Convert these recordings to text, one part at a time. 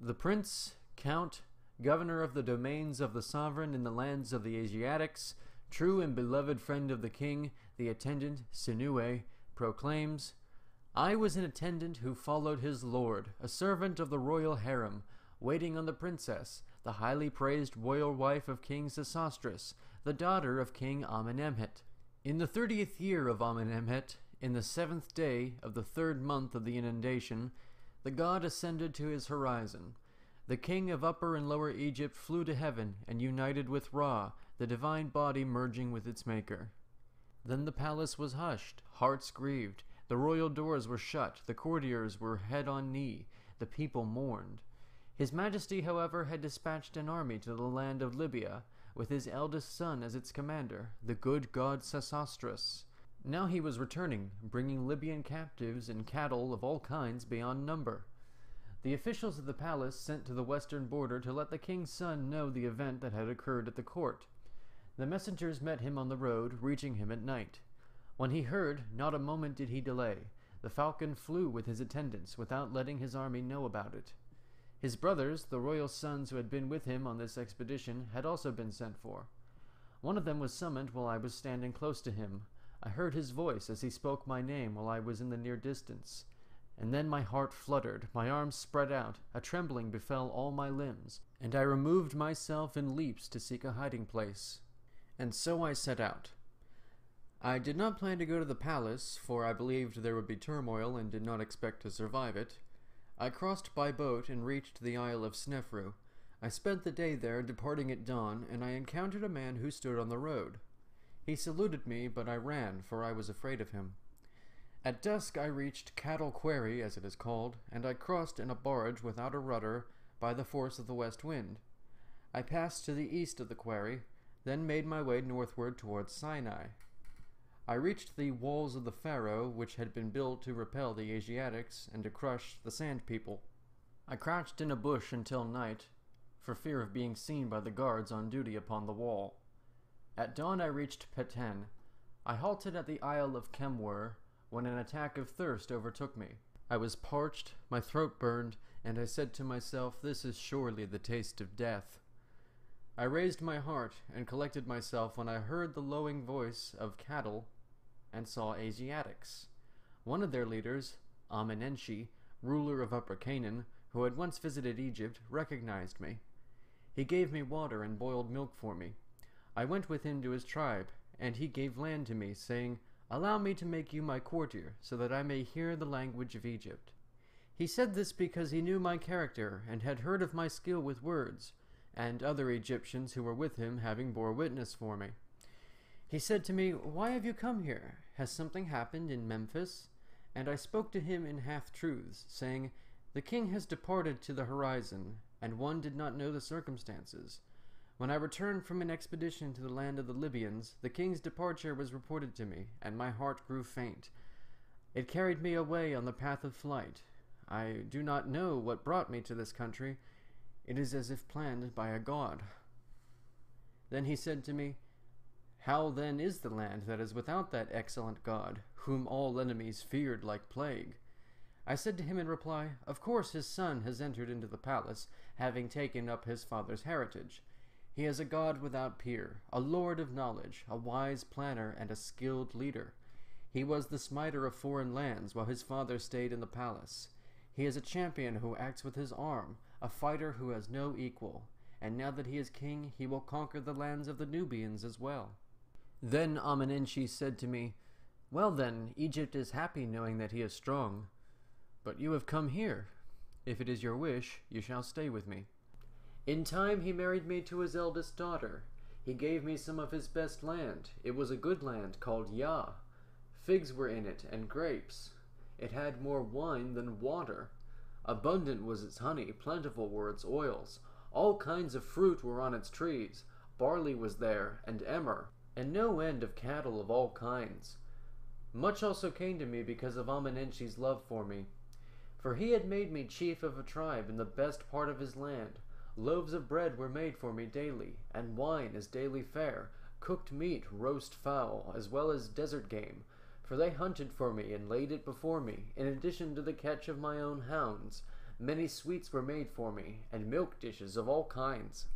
The prince, count, governor of the domains of the sovereign in the lands of the Asiatics, true and beloved friend of the king, the attendant Sinuhe, proclaims, I was an attendant who followed his lord, a servant of the royal harem, waiting on the princess, the highly praised royal wife of King Sesostris, the daughter of King Amenemhet. In the thirtieth year of Amenemhet, in the seventh day of the third month of the inundation, the god ascended to his horizon. The king of Upper and Lower Egypt flew to heaven and united with Ra, the divine body merging with its maker. Then the palace was hushed, hearts grieved, the royal doors were shut, the courtiers were head on knee, the people mourned. His Majesty, however, had dispatched an army to the land of Libya, with his eldest son as its commander, the good god Sesostris. Now he was returning, bringing Libyan captives and cattle of all kinds beyond number. The officials of the palace sent to the western border to let the king's son know the event that had occurred at the court. The messengers met him on the road, reaching him at night. When he heard, not a moment did he delay. The falcon flew with his attendants, without letting his army know about it. His brothers, the royal sons who had been with him on this expedition, had also been sent for. One of them was summoned while I was standing close to him. I heard his voice as he spoke my name while I was in the near distance. And then my heart fluttered, my arms spread out, a trembling befell all my limbs, and I removed myself in leaps to seek a hiding place. And so I set out. I did not plan to go to the palace, for I believed there would be turmoil and did not expect to survive it. I crossed by boat and reached the Isle of Snefru. I spent the day there, departing at dawn, and I encountered a man who stood on the road. He saluted me, but I ran, for I was afraid of him. At dusk I reached Cattle Quarry, as it is called, and I crossed in a barge without a rudder by the force of the west wind. I passed to the east of the quarry, then made my way northward towards Sinai. I reached the walls of the Pharaoh, which had been built to repel the Asiatics and to crush the Sand People. I crouched in a bush until night, for fear of being seen by the guards on duty upon the wall. At dawn I reached Peten. I halted at the Isle of Kemwer when an attack of thirst overtook me. I was parched, my throat burned, and I said to myself, This is surely the taste of death. I raised my heart and collected myself when I heard the lowing voice of cattle and saw Asiatics. One of their leaders, Amenenshi, ruler of Upper Canaan, who had once visited Egypt, recognized me. He gave me water and boiled milk for me. I went with him to his tribe, and he gave land to me, saying, Allow me to make you my courtier, so that I may hear the language of Egypt. He said this because he knew my character, and had heard of my skill with words, and other Egyptians who were with him having bore witness for me. He said to me, Why have you come here? Has something happened in Memphis? And I spoke to him in half truths, saying, The king has departed to the horizon, and one did not know the circumstances. When I returned from an expedition to the land of the Libyans, the king's departure was reported to me, and my heart grew faint. It carried me away on the path of flight. I do not know what brought me to this country. It is as if planned by a god. Then he said to me, How then is the land that is without that excellent god, whom all enemies feared like plague? I said to him in reply, Of course his son has entered into the palace, having taken up his father's heritage. He is a god without peer, a lord of knowledge, a wise planner, and a skilled leader. He was the smiter of foreign lands, while his father stayed in the palace. He is a champion who acts with his arm, a fighter who has no equal, and now that he is king, he will conquer the lands of the Nubians as well. Then Amenenshi said to me, Well then, Egypt is happy knowing that he is strong. But you have come here. If it is your wish, you shall stay with me. In time he married me to his eldest daughter. He gave me some of his best land. It was a good land called Yah. Figs were in it, and grapes. It had more wine than water. Abundant was its honey, plentiful were its oils. All kinds of fruit were on its trees. Barley was there, and emmer, and no end of cattle of all kinds. Much also came to me because of Amenenshi's love for me. For he had made me chief of a tribe in the best part of his land. Loaves of bread were made for me daily, and wine as daily fare, cooked meat, roast fowl, as well as desert game, for they hunted for me and laid it before me, in addition to the catch of my own hounds. Many sweets were made for me, and milk dishes of all kinds.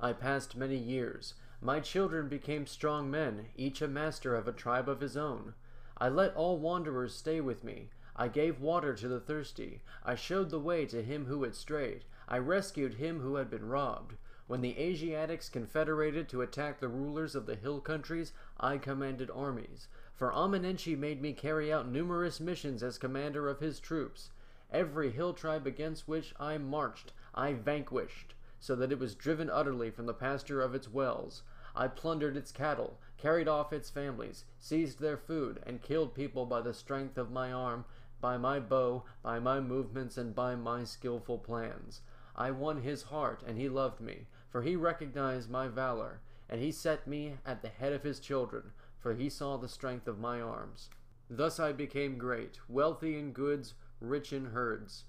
I passed many years. My children became strong men, each a master of a tribe of his own. I let all wanderers stay with me. I gave water to the thirsty. I showed the way to him who had strayed. I rescued him who had been robbed. When the Asiatics confederated to attack the rulers of the hill countries, I commanded armies. For Amenenshi made me carry out numerous missions as commander of his troops. Every hill tribe against which I marched, I vanquished, so that it was driven utterly from the pasture of its wells. I plundered its cattle, carried off its families, seized their food, and killed people by the strength of my arm, by my bow, by my movements, and by my skilful plans. I won his heart, and he loved me, for he recognized my valor, and he set me at the head of his children, for he saw the strength of my arms. Thus I became great, wealthy in goods, rich in herds.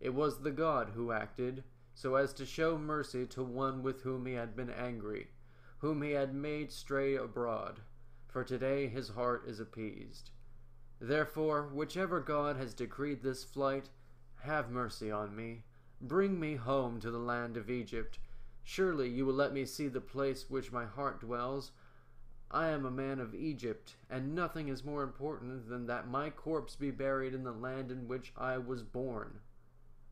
It was the god who acted, so as to show mercy to one with whom he had been angry whom he had made stray abroad, for today his heart is appeased. Therefore, whichever God has decreed this flight, have mercy on me. Bring me home to the land of Egypt. Surely you will let me see the place which my heart dwells. I am a man of Egypt, and nothing is more important than that my corpse be buried in the land in which I was born.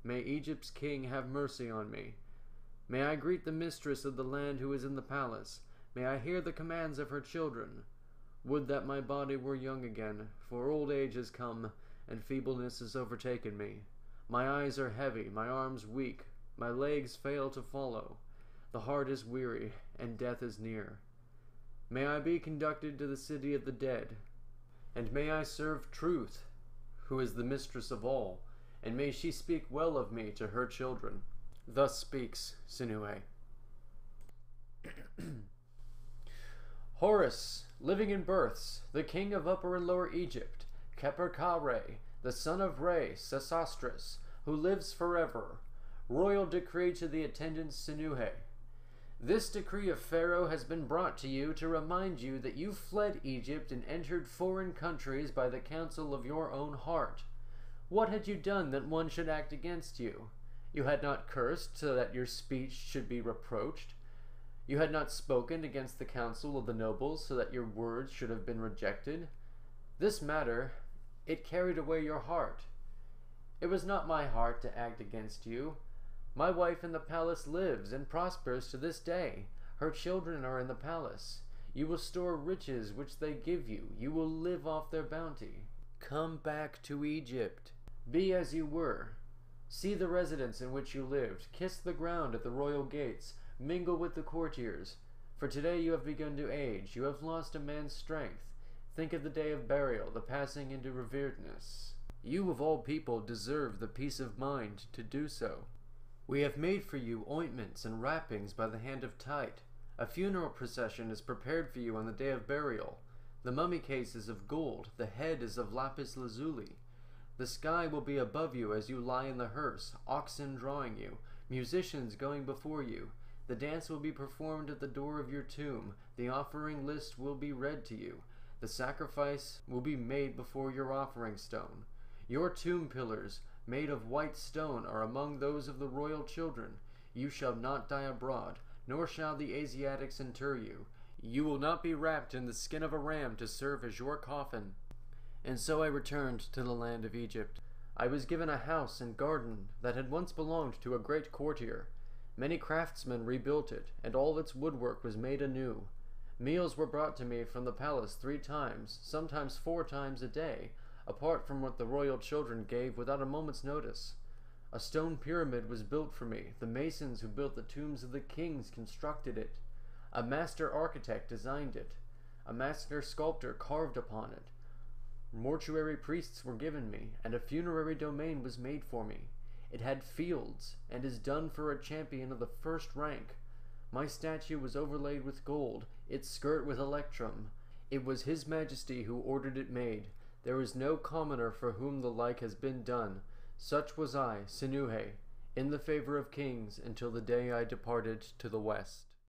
May Egypt's king have mercy on me May I greet the mistress of the land who is in the palace. May I hear the commands of her children. Would that my body were young again, for old age has come, and feebleness has overtaken me. My eyes are heavy, my arms weak, my legs fail to follow. The heart is weary, and death is near. May I be conducted to the city of the dead, and may I serve truth, who is the mistress of all, and may she speak well of me to her children. Thus speaks Sinuhe. Horus, living in births, the king of Upper and Lower Egypt, Keper the son of Re, Sesostris, who lives forever, royal decree to the attendant Sinuhe. This decree of Pharaoh has been brought to you to remind you that you fled Egypt and entered foreign countries by the counsel of your own heart. What had you done that one should act against you? You had not cursed, so that your speech should be reproached. You had not spoken against the counsel of the nobles, so that your words should have been rejected. This matter, it carried away your heart. It was not my heart to act against you. My wife in the palace lives and prospers to this day. Her children are in the palace. You will store riches which they give you. You will live off their bounty. Come back to Egypt. Be as you were. See the residence in which you lived, kiss the ground at the royal gates, mingle with the courtiers. For today you have begun to age, you have lost a man's strength. Think of the day of burial, the passing into reveredness. You of all people deserve the peace of mind to do so. We have made for you ointments and wrappings by the hand of Tite. A funeral procession is prepared for you on the day of burial. The mummy case is of gold, the head is of lapis lazuli. The sky will be above you as you lie in the hearse, oxen drawing you, musicians going before you. The dance will be performed at the door of your tomb. The offering list will be read to you. The sacrifice will be made before your offering stone. Your tomb pillars, made of white stone, are among those of the royal children. You shall not die abroad, nor shall the Asiatics inter you. You will not be wrapped in the skin of a ram to serve as your coffin. And so I returned to the land of Egypt. I was given a house and garden that had once belonged to a great courtier. Many craftsmen rebuilt it, and all its woodwork was made anew. Meals were brought to me from the palace three times, sometimes four times a day, apart from what the royal children gave without a moment's notice. A stone pyramid was built for me. The masons who built the tombs of the kings constructed it. A master architect designed it. A master sculptor carved upon it. Mortuary priests were given me, and a funerary domain was made for me. It had fields, and is done for a champion of the first rank. My statue was overlaid with gold, its skirt with electrum. It was his majesty who ordered it made. There is no commoner for whom the like has been done. Such was I, Sinuhe, in the favor of kings until the day I departed to the west.